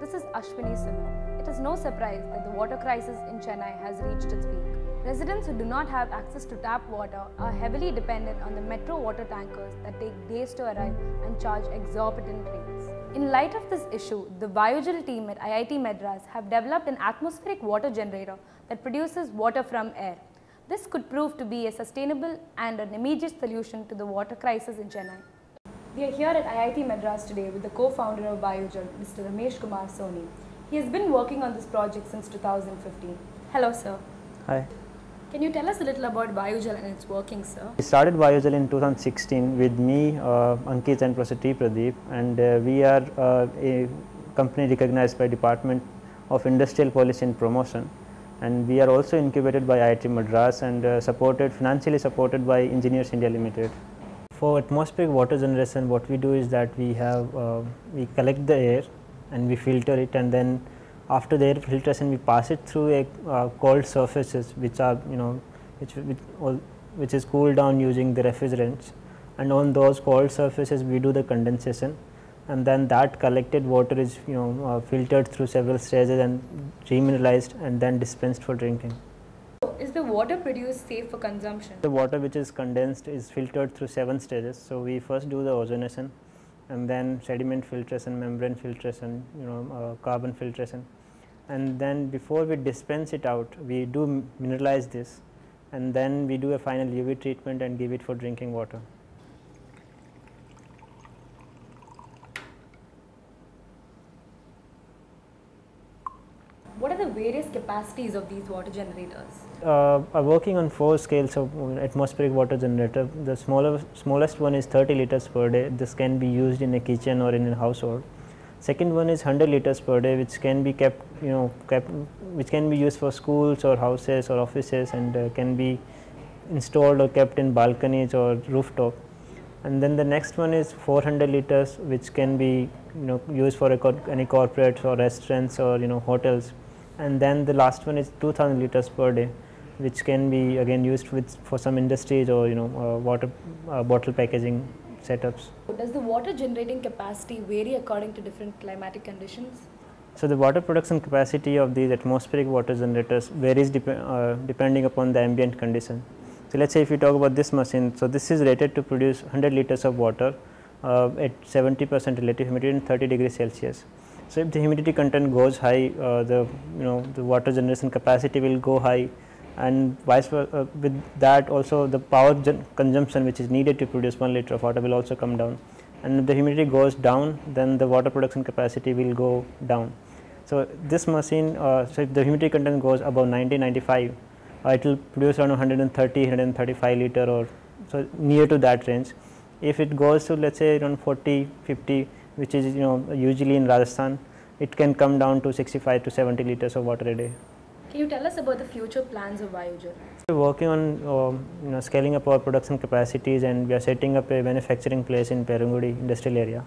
this is Ashwini Sunil. It is no surprise that the water crisis in Chennai has reached its peak. Residents who do not have access to tap water are heavily dependent on the metro water tankers that take days to arrive and charge exorbitant rates. In light of this issue, the VayuJal team at IIT Madras have developed an atmospheric water generator that produces water from air. This could prove to be a sustainable and an immediate solution to the water crisis in Chennai. We are here at IIT Madras today with the co-founder of VayuJal, Mr. Ramesh Kumar Soni. He has been working on this project since 2015. Hello, sir. Hi. Can you tell us a little about VayuJal and its working, sir? We started VayuJal in 2016 with me, uh, Ankit and Professor T. Pradeep and uh, we are uh, a company recognized by Department of Industrial Policy and Promotion and we are also incubated by IIT Madras and uh, supported financially supported by Engineers India Limited. For atmospheric water generation what we do is that we have uh, we collect the air and we filter it and then after the air filtration we pass it through a uh, cold surfaces which are you know which which, is cooled down using the refrigerants and on those cold surfaces we do the condensation and then that collected water is you know uh, filtered through several stages and remineralized and then dispensed for drinking. Is the water produced safe for consumption? The water which is condensed is filtered through seven stages. So, we first do the ozonation and then sediment filtration, membrane filtration, you know uh, carbon filtration and then before we dispense it out we do mineralize this and then we do a final UV treatment and give it for drinking water. What are the various capacities of these water generators? uh, are working on four scales of atmospheric water generator. The smaller, smallest one is 30 liters per day. This can be used in a kitchen or in a household. Second one is 100 liters per day, which can be kept, you know, kept, which can be used for schools or houses or offices, and uh, can be installed or kept in balconies or rooftop. And then the next one is 400 liters, which can be, you know, used for cor any corporates or restaurants or you know hotels. And then the last one is 2000 liters per day, which can be again used with for some industries or you know uh, water uh, bottle packaging setups. Does the water generating capacity vary according to different climatic conditions? So the water production capacity of these atmospheric water generators varies dep uh, depending upon the ambient condition. So let's say if you talk about this machine, so this is rated to produce 100 liters of water uh, at 70 percent relative humidity and 30 degrees Celsius. So if the humidity content goes high, uh, the you know the water generation capacity will go high and vice versa uh, with that also the power consumption which is needed to produce 1 liter of water will also come down and if the humidity goes down then the water production capacity will go down. So, this machine uh, so if the humidity content goes above 90 95 uh, it will produce around 130 135 liter or so near to that range. If it goes to let us say around 40 50 which is you know usually in Rajasthan it can come down to 65 to 70 liters of water a day. Can you tell us about the future plans of VayuJal? We are working on um, you know scaling up our production capacities and we are setting up a manufacturing place in Perungudi industrial area.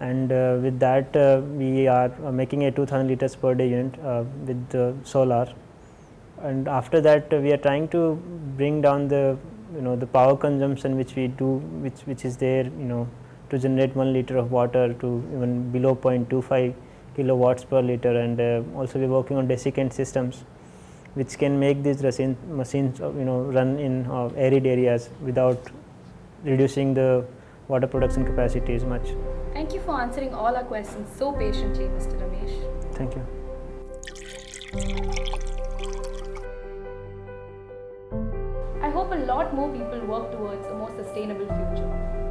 And uh, with that uh, we are uh, making a 2000 liters per day unit uh, with solar. And after that uh, we are trying to bring down the you know the power consumption which we do which which is there you know to generate 1 liter of water to even below 0.25 kilowatts per liter and uh, also we are working on desiccant systems which can make these machines uh, you know run in uh, arid areas without reducing the water production capacity as much. Thank you for answering all our questions so patiently Mr. Ramesh. Thank you. I hope a lot more people work towards a more sustainable future.